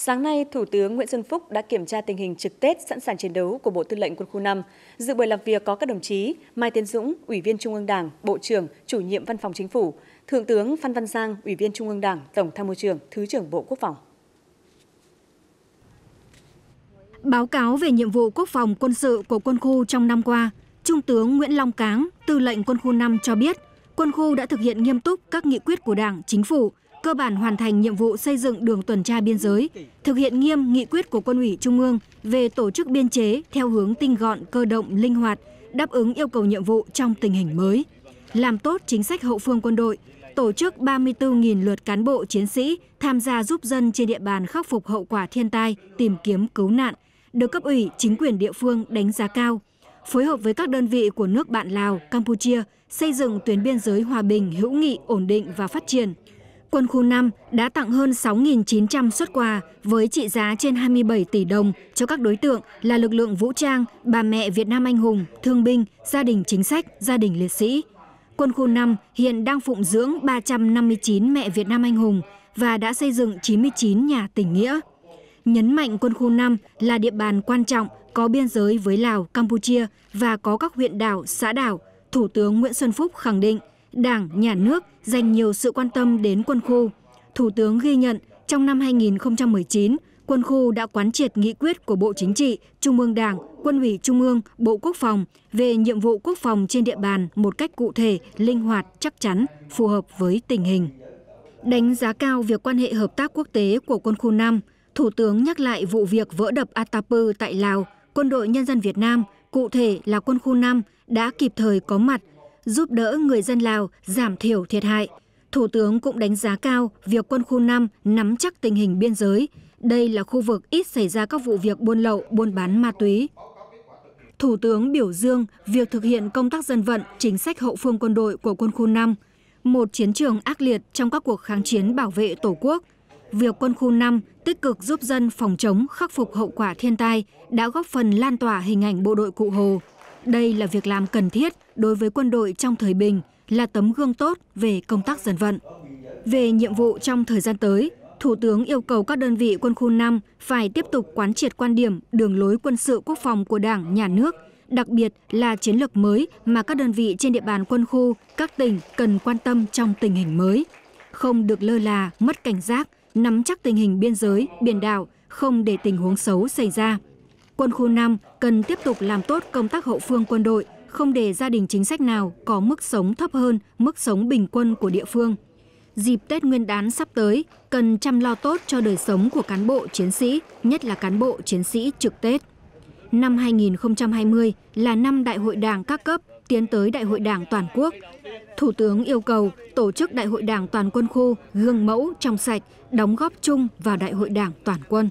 Sáng nay, Thủ tướng Nguyễn Xuân Phúc đã kiểm tra tình hình trực Tết sẵn sàng chiến đấu của Bộ Tư lệnh Quân khu 5. Dự buổi làm việc có các đồng chí Mai Tiến Dũng, Ủy viên Trung ương Đảng, Bộ trưởng, Chủ nhiệm Văn phòng Chính phủ, Thượng tướng Phan Văn Giang, Ủy viên Trung ương Đảng, Tổng tham mưu trưởng, Thứ trưởng Bộ Quốc phòng. Báo cáo về nhiệm vụ quốc phòng quân sự của quân khu trong năm qua, Trung tướng Nguyễn Long Cáng, Tư lệnh Quân khu 5 cho biết, quân khu đã thực hiện nghiêm túc các nghị quyết của Đảng, Chính phủ, cơ bản hoàn thành nhiệm vụ xây dựng đường tuần tra biên giới, thực hiện nghiêm nghị quyết của Quân ủy Trung ương về tổ chức biên chế theo hướng tinh gọn, cơ động, linh hoạt, đáp ứng yêu cầu nhiệm vụ trong tình hình mới. Làm tốt chính sách hậu phương quân đội, tổ chức 34.000 lượt cán bộ chiến sĩ tham gia giúp dân trên địa bàn khắc phục hậu quả thiên tai, tìm kiếm cứu nạn, được cấp ủy, chính quyền địa phương đánh giá cao. Phối hợp với các đơn vị của nước bạn Lào, Campuchia xây dựng tuyến biên giới hòa bình, hữu nghị, ổn định và phát triển – Quân khu 5 đã tặng hơn 6.900 xuất quà với trị giá trên 27 tỷ đồng cho các đối tượng là lực lượng vũ trang, bà mẹ Việt Nam anh hùng, thương binh, gia đình chính sách, gia đình liệt sĩ. Quân khu 5 hiện đang phụng dưỡng 359 mẹ Việt Nam anh hùng và đã xây dựng 99 nhà tình nghĩa. Nhấn mạnh quân khu 5 là địa bàn quan trọng có biên giới với Lào, Campuchia và có các huyện đảo, xã đảo, Thủ tướng Nguyễn Xuân Phúc khẳng định Đảng, Nhà nước dành nhiều sự quan tâm đến quân khu. Thủ tướng ghi nhận trong năm 2019, quân khu đã quán triệt nghị quyết của Bộ Chính trị, Trung ương Đảng, Quân ủy Trung ương, Bộ Quốc phòng về nhiệm vụ quốc phòng trên địa bàn một cách cụ thể, linh hoạt, chắc chắn, phù hợp với tình hình. Đánh giá cao việc quan hệ hợp tác quốc tế của quân khu 5, Thủ tướng nhắc lại vụ việc vỡ đập Atapu tại Lào, Quân đội Nhân dân Việt Nam, cụ thể là quân khu 5, đã kịp thời có mặt giúp đỡ người dân Lào giảm thiểu thiệt hại. Thủ tướng cũng đánh giá cao việc quân khu 5 nắm chắc tình hình biên giới. Đây là khu vực ít xảy ra các vụ việc buôn lậu, buôn bán ma túy. Thủ tướng biểu dương việc thực hiện công tác dân vận, chính sách hậu phương quân đội của quân khu 5, một chiến trường ác liệt trong các cuộc kháng chiến bảo vệ Tổ quốc. Việc quân khu 5 tích cực giúp dân phòng chống, khắc phục hậu quả thiên tai đã góp phần lan tỏa hình ảnh bộ đội Cụ Hồ, đây là việc làm cần thiết đối với quân đội trong thời bình, là tấm gương tốt về công tác dân vận. Về nhiệm vụ trong thời gian tới, Thủ tướng yêu cầu các đơn vị quân khu 5 phải tiếp tục quán triệt quan điểm, đường lối quân sự quốc phòng của Đảng, Nhà nước, đặc biệt là chiến lược mới mà các đơn vị trên địa bàn quân khu, các tỉnh cần quan tâm trong tình hình mới. Không được lơ là, mất cảnh giác, nắm chắc tình hình biên giới, biển đảo, không để tình huống xấu xảy ra. Quân khu 5 cần tiếp tục làm tốt công tác hậu phương quân đội, không để gia đình chính sách nào có mức sống thấp hơn mức sống bình quân của địa phương. Dịp Tết Nguyên đán sắp tới, cần chăm lo tốt cho đời sống của cán bộ chiến sĩ, nhất là cán bộ chiến sĩ trực Tết. Năm 2020 là năm Đại hội Đảng các cấp tiến tới Đại hội Đảng toàn quốc. Thủ tướng yêu cầu tổ chức Đại hội Đảng toàn quân khu gương mẫu trong sạch, đóng góp chung vào Đại hội Đảng toàn quân.